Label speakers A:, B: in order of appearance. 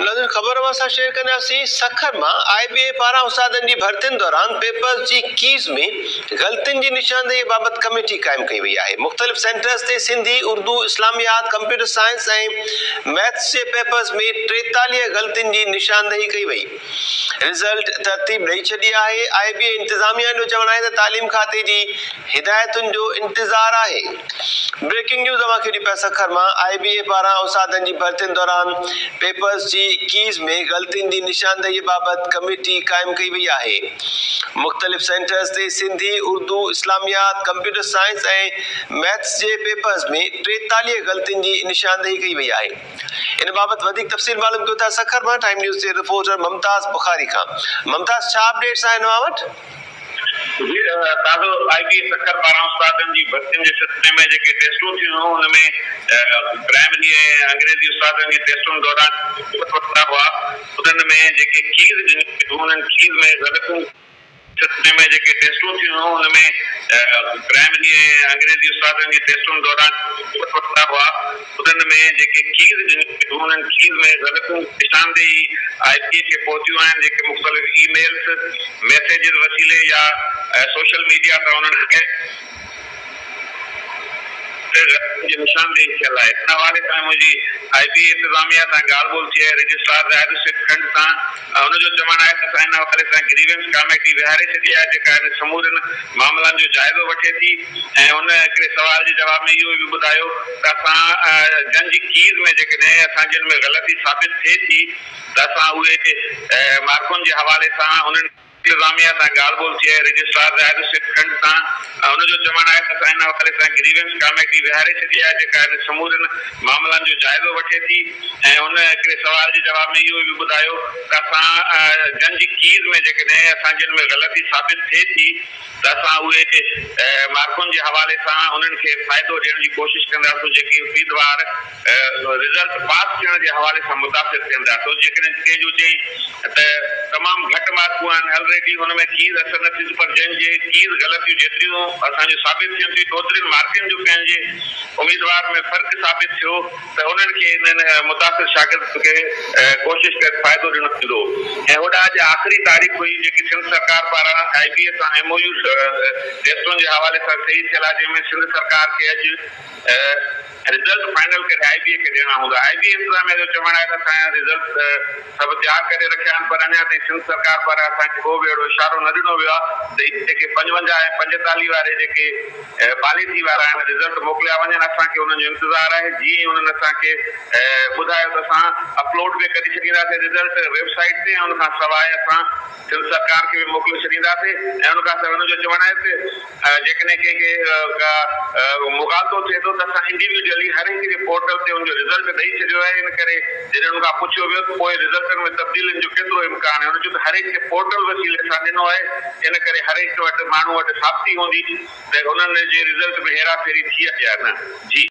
A: नाज़रीन ख़बर असां शेयर कंदासीं सखर माँ आई बी ए पारां उस्तादनि जी भर्तियुनि दौरान पेपर्स जी कीज़ में ग़लतियुनि जी निशानदेही बाबति कमेटी क़ाइमु कई वई आहे। मुख़्तलिफ़ सेंटर्स ते सिंधी, उर्दू इस्लामियात कंप्यूटर साइंस ऐं मैथ्स जे पेपर्स में टेतालीह ग़लतियुनि जी निशानदेही कई वई। रिज़ल्ट तरतीब ॾेई छॾी आहे। आई बी ए इंतिज़ामिया जो आहे तालीम खाते जी हिदायतुनि जो इंतज़ारु आहे। ब्रेकिंग न्यूज़ तव्हांखे ॾिनी पिया सखर माँ। आई बी ए पारां उस्तादनि जी भर्तियुनि दौरान पेपर्स जी कीज़ में ग़लतियुनि जी निशानदेही बाबति कमेटी क़ाइमु कई वई आहे। मुख़्तलिफ़ सेंटर्स ते सिंधी, उर्दू, इस्लामियात, कंप्यूटर साइंस ऐं मैथ्स जे पेपर्स में टेतालीह ग़लतियुनि जी निशानदेही कई वई आहे। इन बाबति तफ़सील मालूम कयो था, सखर माँ टाइम न्यूज़ जे रिपोर्टर ममताज़ बुखारी खां। ममताज़ अपडेट्स आहिनि अव्हां वटि?
B: ताज़ो आई बी पारां उस्तादनि जी भर्तियुनि जे सिलसिले में जेके टेस्टूं थियूं हुन में प्राइमरी ऐं अंग्रेज़ी उस्तादनि जी टेस्टुनि दौरान हुआ उन्हनि में जेके कीज़ ॾिनी हुननि कीज़ में ग़लतियूं सिलसिले में जेके टेस्टूं थियूं हुन में प्राइमरी ऐं अंग्रेज़ी उस्तादनि जी टेस्टुनि दौरान हुआ उन्हनि में जेके कीज़ ॾिनियूं उन्हनि कीज़ में ग़लतियूं निशानदेही आई पी खे पहुतियूं आहिनि जेके मुख़्तलिफ़ ईमेल्स मैसेजिस वसीले या सोशल मीडिया ते उन्हनि खे निशानदेही थियल आहे इन हवाले सां मुंहिंजी आई बी इंतिज़ामिया सां ॻाल्हि ॿोल थी आहे रजिस्ट्रार रायद खंड सां हुनजो चवणु आहे त असां हिन हवाले सां ग्रीवेंस कमेटी विहारे छॾी आहे जेका हिन समूरनि मामलनि जो जाइज़ो वठे थी। ऐं हुन हिकिड़े सुवाल जे जवाब में इहो बि ॿुधायो त असां जन जी कीज़ में जेकॾहिं असां जिन में ग़लती साबित थिए थी त असां उहे मार्कुनि जे हवाले सां उन्हनि इंतिज़ामिया सां ॻाल्हि ॿोल थी आहे रजिस्ट्रार रायद खंड सां हुनजो चवणु आहे त असां हिन हवाले सां ग्रीवेंस कमेटी विहारे छॾी आहे जेका हिन समूरनि मामलनि जो जाइज़ो थी ऐं सुवाल जे जवाब में इहो बि ॿुधायो त असां जन जी कीज़ में जेकॾहिं असां, जिन में ग़लती साबित थिए थी, त असां उहे मार्कुनि जे हवाले सां उन्हनि खे फ़ाइदो ॾियण जी कोशिशि कंदासीं, जेके रिज़ल्ट पास थियण जे हवाले सां मुतासिर थींदा छो जेकॾहिं त तमामु घटि मार्कूं आहिनि ऑलरेडी हुन में कीज़ असर न थींदी पर जंहिंजे कीज़ ग़लतियूं जेतिरियूं असांजो साबित थियनि थियूं ओतिरियुनि मार्कुनि जो पंहिंजे उम्मीदवार में फ़र्क़ु साबित थियो, त उन्हनि खे इन्हनि मुतासिर शागिर्द खे कोशिशि करे फ़ाइदो ॾियणो थींदो। ऐं आख़िरी तारीख़ हुई, जेकी सिंध सरकार पारां आई बी ए सां एम ओ यू टेस्टुनि जे हवाले सां सही आहे, जंहिंमें सिंध सरकार खे अॼु रिज़ल्ट फाइनल करे आई बी ए खे ॾियणा हूंदा आई बी इंतिज़ामिया जो चवणु आहे त रिज़ल्ट सभु तयारु करे रखिया आहिनि पर अञा ताईं सिंध सरकार पारां असांखे को बि इशारो न ॾिनो वियो आहे त जेके पंजवंजाह ऐं पंजेतालीह वारे जेके पॉलिसी वारा आहिनि रिज़ल्ट मोकिलिया वञनि असांखे उन्हनि जो इंतज़ारु आहे जीअं ई उन्हनि असांखे ॿुधायो त असां अपलोड बि करे छॾींदासीं रिज़ल्ट वेबसाइट ते ऐं उन खां सवाइ असां सिंध सरकार खे बि मोकिले छॾींदासीं ऐं उन खां सवाइ हुनजो चवणु आहे त जेकॾहिं कंहिंखे मुगालतो थिए थो, त असां इंडिविजुअल जल्दी हर हिकु पोर्टल ते हुनजो रिज़ल्ट ॾेई छॾियो आहे इन करे जॾहिं उन खां पुछियो वियो त पोइ रिज़ल्टनि में तब्दीलियुनि जो केतिरो इम्कान आहे हुन त हर हिकु पोर्टल वसीले सां ॾिनो आहे इन करे हर हिकु वटि माण्हू वटि साबिती हूंदी त हुननि जे रिज़ल्ट में हेराफेरी थी आहे या न। जी।